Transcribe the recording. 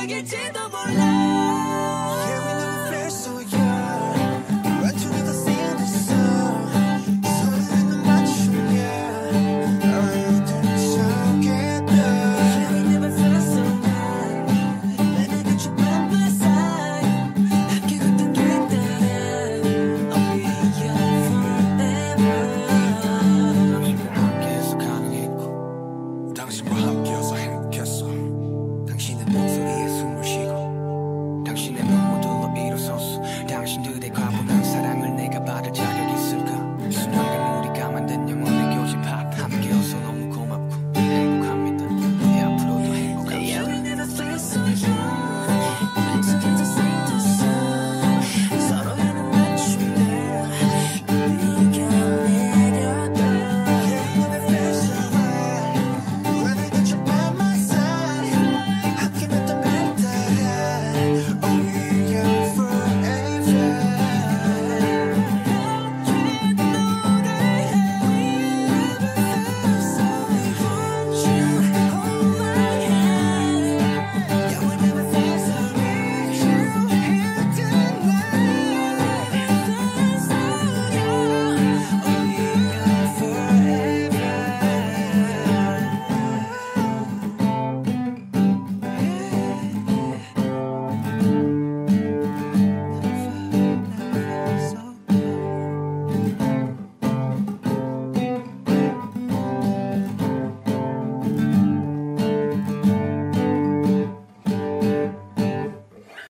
Seguir siendo volar.